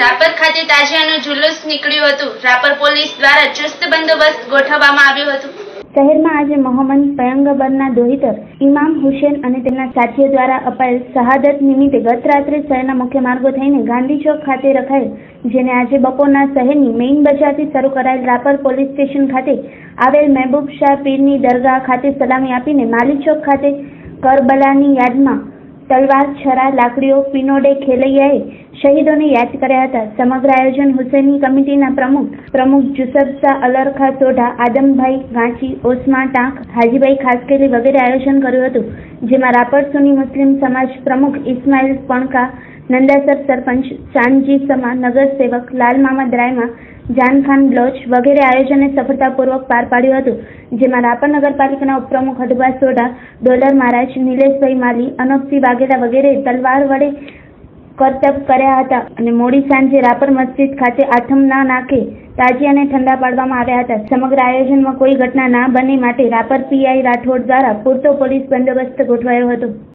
રાપર ખાતે તાજિયાનું જુલુસ નીકળ્યું હતું. રાપર પોલીસ દ્વારા ચુસ્ત બંદોબસ્ત ગોઠવવામાં આવ્યું હતું. શહેરમાં આજે મોહમ્મદ પયંગબરના દોહિતર, ઇમામ હુસેન અને તેમના સાથીઓ દ્વારા અપાયેલ શહાદત નિમિત્તે ગત રાત્રે શહેરના મુખ્ય માર્ગો થઈને ગાંધી ચોક ખાતે રખાયેલ જેને આજે બપોરના શહેરની મેઇન બજારથી શરૂ કરાયેલ રાપર પોલીસ સ્ટેશન ખાતે આવેલ મહેબૂબ શાહ પીરની દરગાહ ખાતે સલામી આપીને માલી ચોક ખાતે કરબલાની યાદમાં તલવાર, છરા, લાકડીઓ, પિનોડે ખેલૈયાએ શહીદોને યાદ કર્યા હતા. સમગ્ર આયોજન હુસેની કમિટીના પ્રમુખ પ્રમુખ જુસબસા અલરખા સોઢા આદમભાઈ ગાંચી, ઓસમા ટાંક, હાજીભાઈ ખાસકેલી વગેરે આયોજન કર્યું હતું, જેમાં રાપર સુની મુસ્લિમ સમાજ પ્રમુખ ઇસ્માઇલ પણકા, નંદાસર સરપંચ ચાંદજી સમા નગરસેવક લાલ દ્રાયમા રાયમા જાનખાન બ્લોચ વગેરે આયોજને સફળતાપૂર્વક પાર પાડ્યું હતું. જેમાં રાપર નગરપાલિકાના ઉપપ્રમુખ હડવા સોઢા, ડોલર મહારાજ, નિલેશભાઈ માલી, અનોપસિંહ વાઘેલા વગેરે તલવાર વડે કરતબ કર્યા હતા અને મોડી સાંજે રાપર મસ્જિદ ખાતે આથમના નાકે તાજિયાને ઠંડા પાડવામાં આવ્યા હતા. સમગ્ર આયોજનમાં કોઈ ઘટના ના બને માટે રાપર પીઆઈ રાઠોડ દ્વારા પૂરતો પોલીસ બંદોબસ્ત ગોઠવાયો હતો.